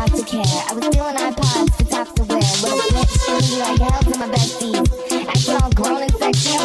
cost to care. I was stealing iPods the tops to wear. Well, bitch, you like hell to my besties. I saw grown and sexy.